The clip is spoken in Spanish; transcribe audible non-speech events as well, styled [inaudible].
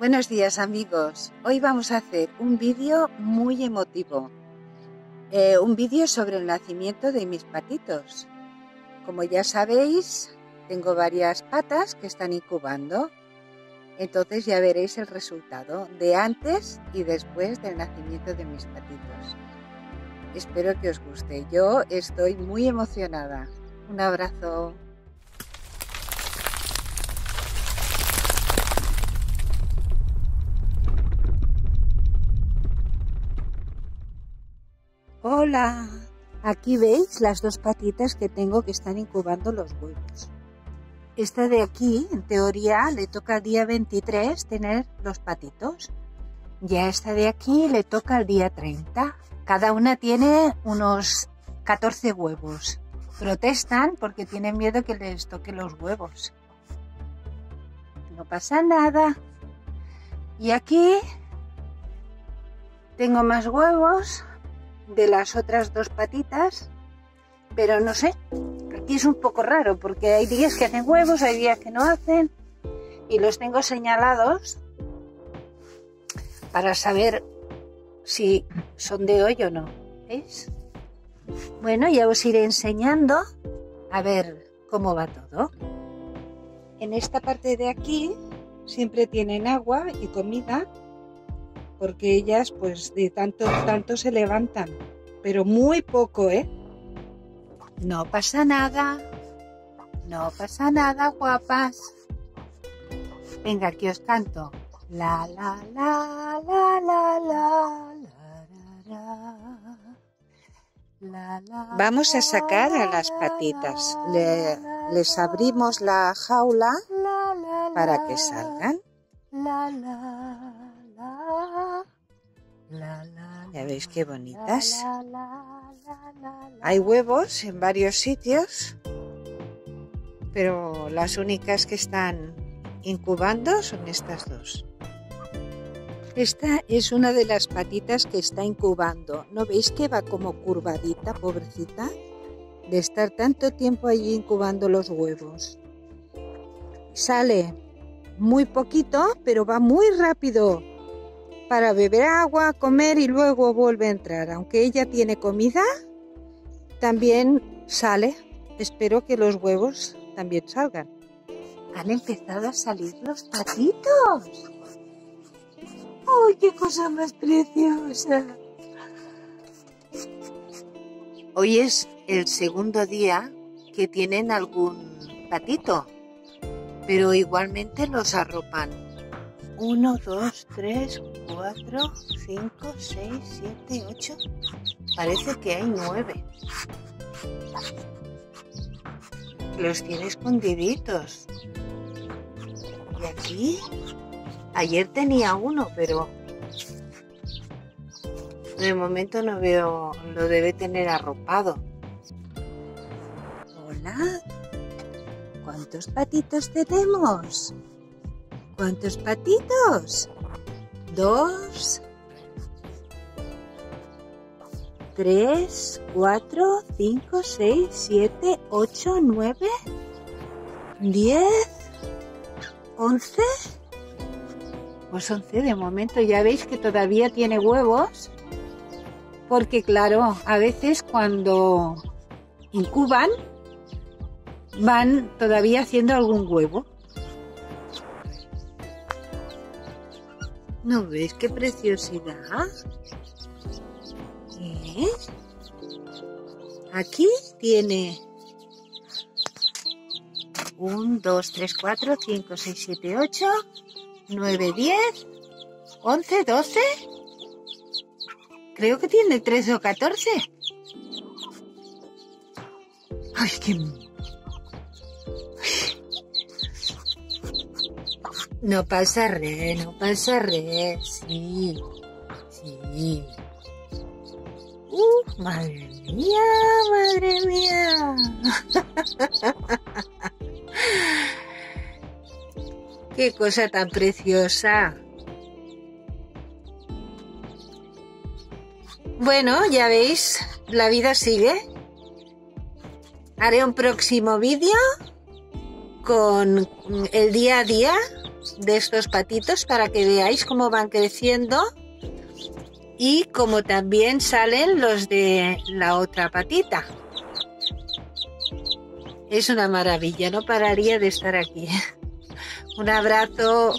Buenos días amigos, hoy vamos a hacer un vídeo muy emotivo, eh, un vídeo sobre el nacimiento de mis patitos. Como ya sabéis, tengo varias patas que están incubando, entonces ya veréis el resultado de antes y después del nacimiento de mis patitos. Espero que os guste, yo estoy muy emocionada. Un abrazo. Aquí veis las dos patitas que tengo que están incubando los huevos. Esta de aquí, en teoría, le toca el día 23 tener los patitos. Ya esta de aquí le toca el día 30. Cada una tiene unos 14 huevos. Protestan porque tienen miedo que les toque los huevos. No pasa nada. Y aquí tengo más huevos de las otras dos patitas, pero no sé, aquí es un poco raro porque hay días que hacen huevos, hay días que no hacen y los tengo señalados para saber si son de hoy o no. ¿Veis? Bueno, ya os iré enseñando a ver cómo va todo. En esta parte de aquí siempre tienen agua y comida porque ellas pues de tanto tanto se levantan, pero muy poco, ¿eh? No pasa nada. No pasa nada, guapas. Venga, aquí os canto. La la la la la la la la Vamos a sacar a las patitas. Le, les abrimos la jaula para que salgan. La, la, ya veis qué bonitas. Hay huevos en varios sitios, pero las únicas que están incubando son estas dos. Esta es una de las patitas que está incubando. ¿No veis que va como curvadita, pobrecita? De estar tanto tiempo allí incubando los huevos. Sale muy poquito, pero va muy rápido para beber agua, comer y luego vuelve a entrar. Aunque ella tiene comida, también sale. Espero que los huevos también salgan. Han empezado a salir los patitos. ¡Ay, qué cosa más preciosa! Hoy es el segundo día que tienen algún patito, pero igualmente los arropan 1, 2, 3, 4, 5, 6, 7, 8. Parece que hay 9. Los tiene escondiditos. Y aquí, ayer tenía uno, pero de momento no veo, lo debe tener arropado. Hola, ¿cuántos patitos tenemos? ¿Cuántos patitos? Dos, tres, cuatro, cinco, seis, siete, ocho, nueve, diez, once. Pues once de momento. Ya veis que todavía tiene huevos. Porque claro, a veces cuando incuban van todavía haciendo algún huevo. ¿No ves qué preciosidad? ¿Eh? Aquí tiene 1, 2, 3, 4, 5, 6, 7, 8, 9, 10, 11, 12. Creo que tiene 13 o 14. Ay, qué No pasa re, no pasa re, sí, sí. Uh, madre mía, madre mía. [laughs] Qué cosa tan preciosa. Bueno, ya veis, la vida sigue. Haré un próximo vídeo con el día a día de estos patitos para que veáis cómo van creciendo y como también salen los de la otra patita. Es una maravilla, no pararía de estar aquí. [laughs] Un abrazo.